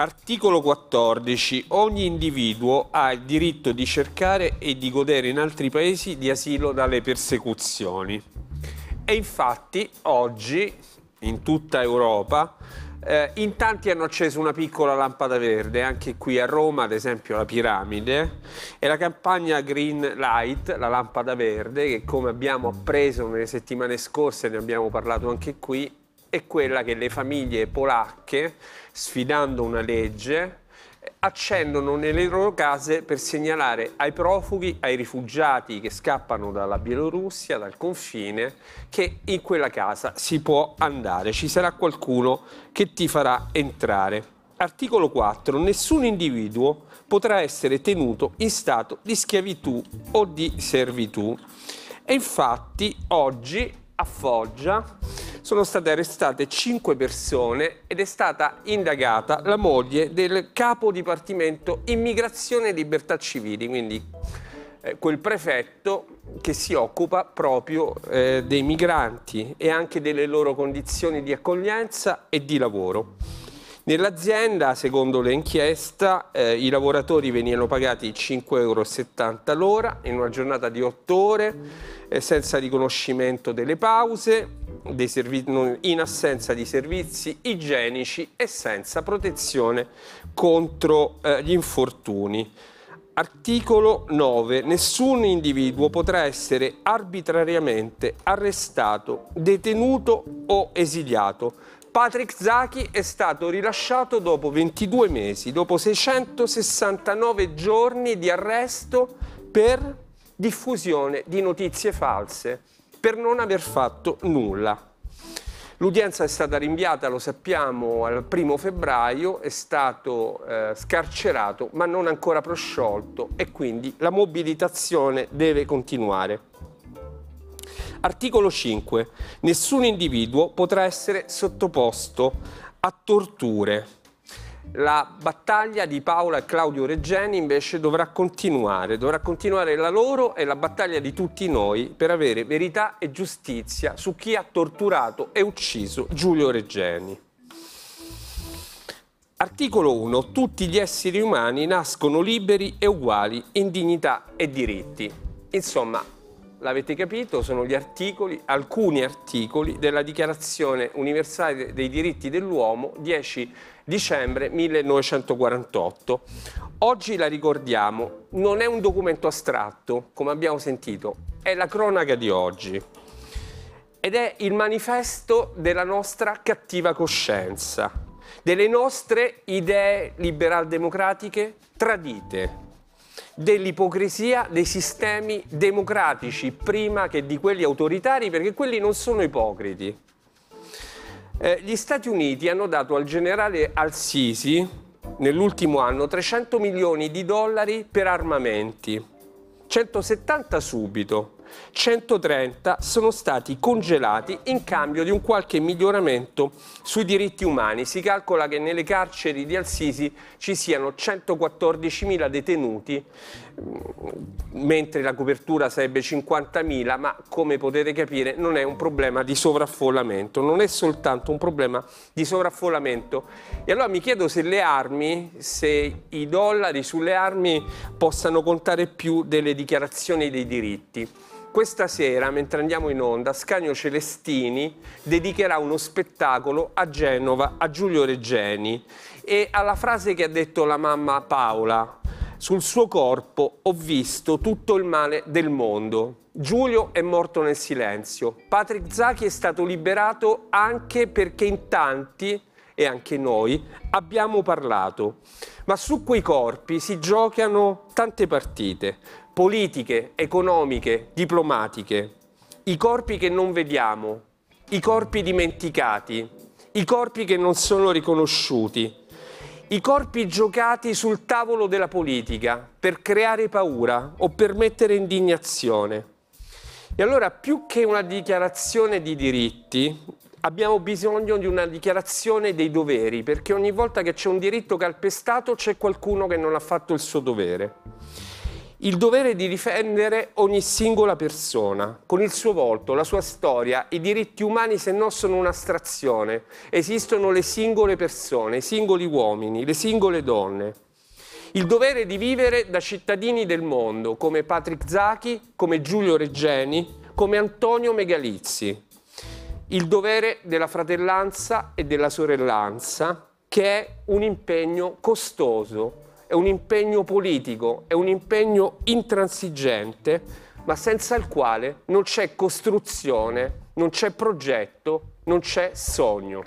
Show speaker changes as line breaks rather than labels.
Articolo 14. Ogni individuo ha il diritto di cercare e di godere in altri paesi di asilo dalle persecuzioni. E infatti oggi in tutta Europa eh, in tanti hanno acceso una piccola lampada verde, anche qui a Roma, ad esempio la piramide, e la campagna Green Light, la lampada verde, che come abbiamo appreso nelle settimane scorse, ne abbiamo parlato anche qui, è quella che le famiglie polacche, sfidando una legge, accendono nelle loro case per segnalare ai profughi, ai rifugiati che scappano dalla Bielorussia, dal confine, che in quella casa si può andare, ci sarà qualcuno che ti farà entrare. Articolo 4. Nessun individuo potrà essere tenuto in stato di schiavitù o di servitù. E infatti oggi a Foggia sono state arrestate cinque persone ed è stata indagata la moglie del capo dipartimento immigrazione e libertà civili, quindi eh, quel prefetto che si occupa proprio eh, dei migranti e anche delle loro condizioni di accoglienza e di lavoro. Nell'azienda, secondo l'inchiesta, eh, i lavoratori venivano pagati 5,70 euro l'ora in una giornata di 8 ore, eh, senza riconoscimento delle pause, in assenza di servizi igienici e senza protezione contro eh, gli infortuni. Articolo 9. Nessun individuo potrà essere arbitrariamente arrestato, detenuto o esiliato Patrick Zaki è stato rilasciato dopo 22 mesi, dopo 669 giorni di arresto per diffusione di notizie false, per non aver fatto nulla. L'udienza è stata rinviata, lo sappiamo, al primo febbraio, è stato eh, scarcerato ma non ancora prosciolto e quindi la mobilitazione deve continuare. Articolo 5. Nessun individuo potrà essere sottoposto a torture. La battaglia di Paola e Claudio Reggeni invece dovrà continuare, dovrà continuare la loro e la battaglia di tutti noi per avere verità e giustizia su chi ha torturato e ucciso Giulio Reggeni. Articolo 1. Tutti gli esseri umani nascono liberi e uguali in dignità e diritti. Insomma, l'avete capito, sono gli articoli, alcuni articoli della Dichiarazione universale dei diritti dell'uomo 10 dicembre 1948. Oggi la ricordiamo, non è un documento astratto, come abbiamo sentito, è la cronaca di oggi. Ed è il manifesto della nostra cattiva coscienza, delle nostre idee liberal-democratiche tradite dell'ipocrisia dei sistemi democratici prima che di quelli autoritari, perché quelli non sono ipocriti. Eh, gli Stati Uniti hanno dato al generale Al-Sisi nell'ultimo anno 300 milioni di dollari per armamenti, 170 subito. 130 sono stati congelati in cambio di un qualche miglioramento sui diritti umani. Si calcola che nelle carceri di Al-Sisi ci siano 114.000 detenuti, mm, mentre la copertura sarebbe 50.000, ma come potete capire non è un problema di sovraffollamento, non è soltanto un problema di sovraffollamento. E allora mi chiedo se le armi, se i dollari sulle armi possano contare più delle dichiarazioni dei diritti. Questa sera, mentre andiamo in onda, Scanio Celestini dedicherà uno spettacolo a Genova a Giulio Reggeni e alla frase che ha detto la mamma Paola. Sul suo corpo ho visto tutto il male del mondo. Giulio è morto nel silenzio. Patrick Zachi è stato liberato anche perché in tanti, e anche noi, abbiamo parlato. Ma su quei corpi si giocano tante partite politiche, economiche, diplomatiche, i corpi che non vediamo, i corpi dimenticati, i corpi che non sono riconosciuti, i corpi giocati sul tavolo della politica per creare paura o per mettere indignazione. E allora più che una dichiarazione di diritti, abbiamo bisogno di una dichiarazione dei doveri, perché ogni volta che c'è un diritto calpestato c'è qualcuno che non ha fatto il suo dovere. il dovere di difendere ogni singola persona, con il suo volto, la sua storia. I diritti umani se no sono un'astrazione. Esistono le singole persone, i singoli uomini, le singole donne. Il dovere di vivere da cittadini del mondo, come Patrick Zachi, come Giulio Reggeni, come Antonio Megalizzi. Il dovere della fratellanza e della sorellanza, che è un impegno costoso, è un impegno politico, è un impegno intransigente, ma senza il quale non c'è costruzione, non c'è progetto, non c'è sogno.